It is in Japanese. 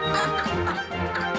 Ha ha ha ha!